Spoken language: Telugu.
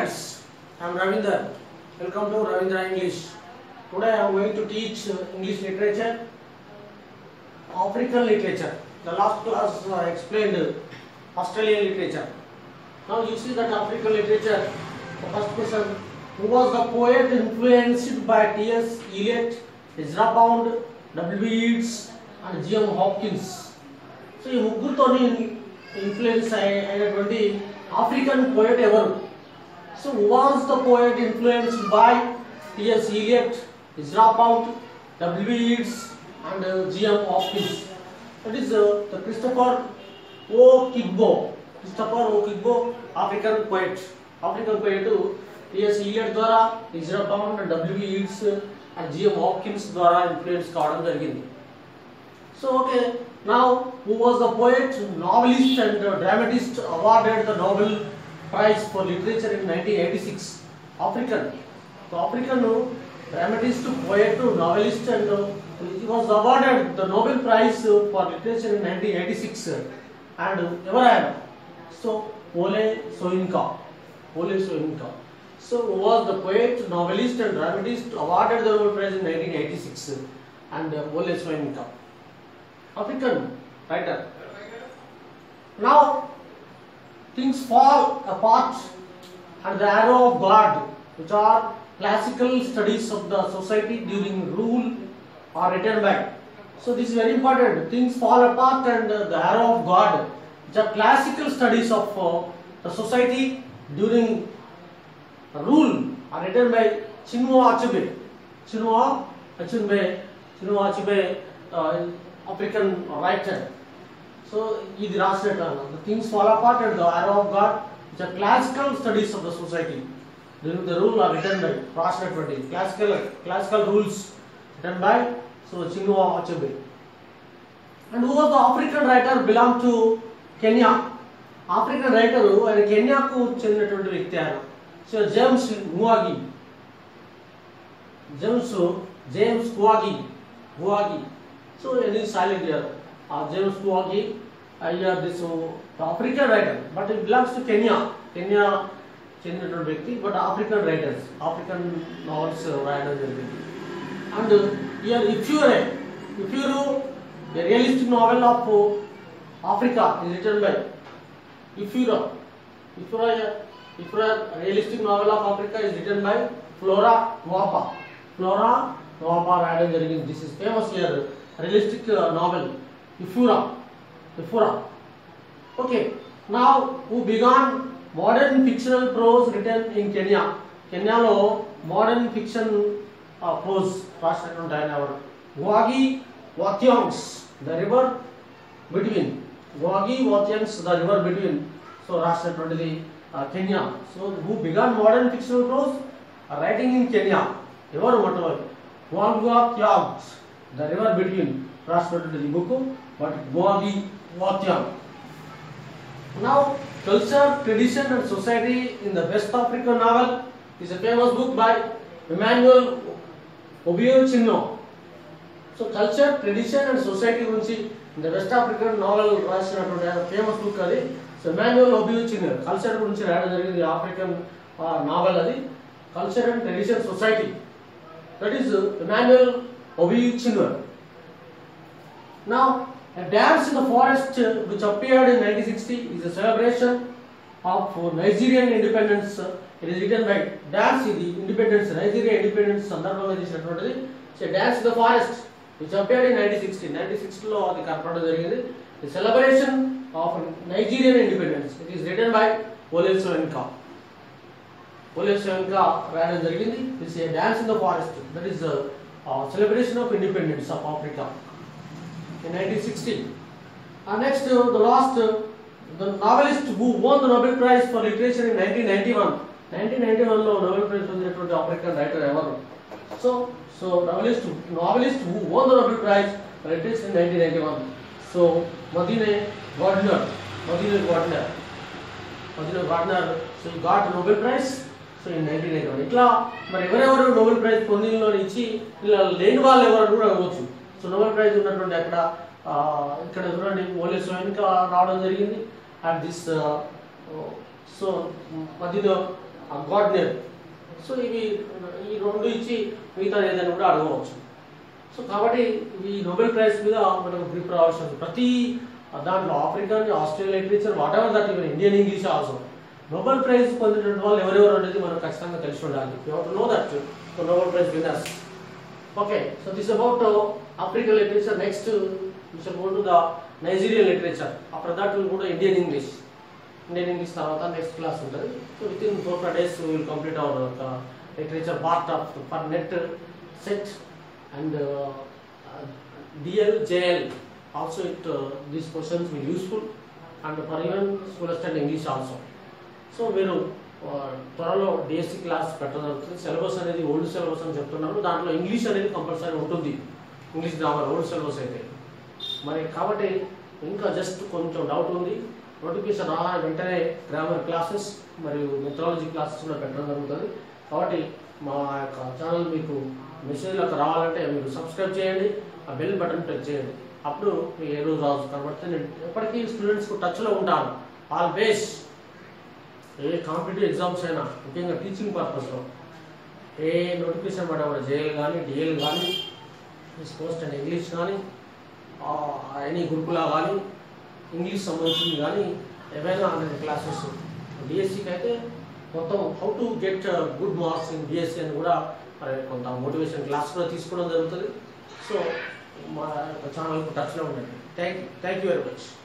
friends, I am Ravinder. Welcome to Ravindra English. Today I am going to teach uh, English literature, African literature. The last class I explained uh, Australian literature. Now you see that African literature. The first question: Who was the poet influenced by T.S. Eliot, Ezra Pound, W. Yeats, and G.M. Hopkins? So ఈ ముగ్గురుతోని ఇన్ఫ్లుయెన్స్ అయినటువంటి ఆఫ్రికన్ పోయట్ ఎవరు so was the poet influenced by TS Eliot Ezra Pound W Yeats and GM Hopkins that is the Christopher Okigbo Christopher Okigbo African poet African poet TS Eliot ద్వారా Ezra Pound W Yeats and GM Hopkins ద్వారా ఇన్ఫ్లుయెన్స్ కావడం జరిగింది So okay, now who was the poet, novelist and uh, dramatist awarded the Nobel Prize for Literature in 1986? African. So African uh, dramatist, poet, novelist and uh, he was awarded the Nobel Prize uh, for Literature in 1986 uh, and uh, ever had. So Ole Soyinka. Ole Soyinka. So who was the poet, novelist and dramatist awarded the Nobel Prize in 1986 uh, and uh, Ole Soyinka. African writer. Now things fall apart at the arrow of God, which are classical studies of the society during rule are written by. So this is very important. Things fall apart and the arrow of God, which are classical studies of uh, the society during rule are written by Chinua Achebe. Chinua Achebe, Chinua Achebe, uh, African writer. So ఇది రాసినట్టు the things fall apart and the arrow of God it's classical studies of the society దీని the rule are written by రాసినటువంటి classical classical rules written by so Chinua Achebe and who was the African writer belong to Kenya African writer ఆయన కెన్యాకు చెందినటువంటి వ్యక్తి ఆయన so James మువాగి James James కువాగి కువాగి so any silent year James కువాగి year this African writer but it belongs to Kenya Kenya చెందినటువంటి వ్యక్తి but African writers African novels రాయడం జరిగింది and year Efuru Efuru realistic novel of Africa is written by Efuru Efuru Efuru realistic novel of Africa is written by Flora Nwapa Flora Nwapa రాయడం జరిగింది this is famous year realistic novel ఇఫ్యూరా ఇఫ్యూరా okay నా who began modern fictional prose written in Kenya కెన్యాలో modern fiction prose రాసినటువంటి ఆయన ఎవరు వాగి వాత్యాంగ్స్ the river between వాగి వాత్యాంగ్స్ the river between so రాసినటువంటిది Kenya so who began modern fictional prose writing in Kenya ఎవరు మొట్టమొదటి వాగ్వా త్యాగ్స్ ద రివర్ బిట్వీన్ రాసినటువంటి book but వాగి now culture tradition and society in the west West African is a famous book by by Emmanuel చిన్నో so culture tradition and society గురించి in the west African novel రాసినటువంటి ఫేమస్ బుక్ అది. సో ఎమాన్యువల్ ఒబియోచిన్ కల్చర్ గురించి రాయడం జరిగింది. ఆఫ్రికన్ నావెల్ అది. Culture and tradition society that is Emmanuel Obiechina Now, a dance in the forest uh, which appeared in 1960 is a celebration of uh, Nigerian independence. Uh, It is written by dance ఇది independence Nigeria independence సందర్భంగా చేసినటువంటిది so dance in the forest which appeared in nineteen sixty nineteen సిక్స్టీలో అది కనపడడం జరిగింది. The celebration of Nigerian independence it is written by Wole Soyinka Wole Soyinka రాయడం జరిగింది. This a dance in the forest that is Celebration of independence of Africa in 1960. And next, uh, the last, uh, the novelist who won the Nobel Prize for Literature in 1991. 1991 లో నోబెల్ ప్రైజ్ పొందినటువంటి ఆఫ్రికన్ రైటర్ ఎవరు so so novelist novelist who won the Nobel prize for literature in 1991 so Nadine Gordimer Nadine Gordimer Nadine Gordimer so he got Nobel prize So ఈ నైన్టీన్ నైన్ ఇట్లా మరి ఎవరెవరు నోబెల్ ప్రైజ్ పొందినలో ఇచ్చి ఇలా లేని వాళ్ళు ఎవరు కూడా అవ్వచ్చు. సో నోబెల్ ప్రైజ్ ఉన్నటువంటి అక్కడ ఇక్కడ చూడండి ఓలే సోయన్కా రావడం జరిగింది. Uh, అండ్ దిస్ సో మధ్యలో గార్డెనర్ సో ఇవి ఈ రెండు ఇచ్చి మిగతా ఏదైనా కూడా అడగవచ్చు. సో కాబట్టి ఈ నోబెల్ ప్రైజ్ మీద మనకు ప్రిపేర్ అవ్వాల్సి ప్రతి దాంట్లో African Australian literature whatever that even Indian English also Nobel prize పొందినటువంటి వాళ్ళు ఎవరెవరు అనేది మనం ఖచ్చితంగా తెలిసి ఉండాలి. You know that Nobel prize winners okay so this about African literature next this about the Nigerian literature after that will కూడా ఇండియన్ ఇంగ్లీష్ ఇండియన్ ఇంగ్లీష్ తర్వాత నెక్స్ట్ క్లాస్ ఉంటుంది. So with in four five days will complete our literature part of for NET SET and DL JL also it these questions will useful and for even school stand English also so మీరు త్వరలో డిఎస్సి క్లాస్ పెట్టడం జరుగుతుంది సిలబస్ అనేది ఓల్డ్ సిలబస్ అని చెప్తున్నారు. దాంట్లో ఇంగ్లీష్ అనేది కంపల్సరీ ఉంటుంది. ఇంగ్లీష్ గ్రామర్ ఓల్డ్ సిలబస్ అయితే. మరి కాబట్టి ఇంకా జస్ట్ కొంచెం డౌట్ ఉంది. నోటిఫికేషన్ రాగానే వెంటనే గ్రామర్ క్లాసెస్ మరియు మెథడాలజీ క్లాసెస్ కూడా పెట్టడం జరుగుతుంది. కాబట్టి మా యొక్క ఛానల్ మీకు మెసేజ్లకు రావాలంటే మీరు సబ్స్క్రైబ్ చేయండి. ఆ బెల్ బటన్ ప్రెస్ చేయండి. అప్పుడు మీకు ఏ రోజు రావచ్చు. కాబట్టి నేను ఎప్పటికీ స్టూడెంట్స్కు టచ్లో ఉంటాను. ఆల్వేస్ ఏ కాంపిటేటివ్ ఎగ్జామ్స్ అయినా ముఖ్యంగా టీచింగ్ పర్పస్లో ఏ నోటిఫికేషన్ పడేవాడు జేఎల్ కానీ డిఎల్ కానీ పోస్ట్ అండ్ ఇంగ్లీష్ కానీ ఎనీ గురుకులా కానీ ఇంగ్లీష్ సంబంధించింది కానీ ఏవైనా అనేది క్లాసెస్. డిఎస్సికి అయితే మొత్తం how to get uh, good marks in DSC అని కూడా మరి కొంత మోటివేషన్ క్లాస్ కూడా తీసుకోవడం జరుగుతుంది. సో మా ఛానల్ ఛానల్కు టచ్లో ఉండండి. Thank you thank you very much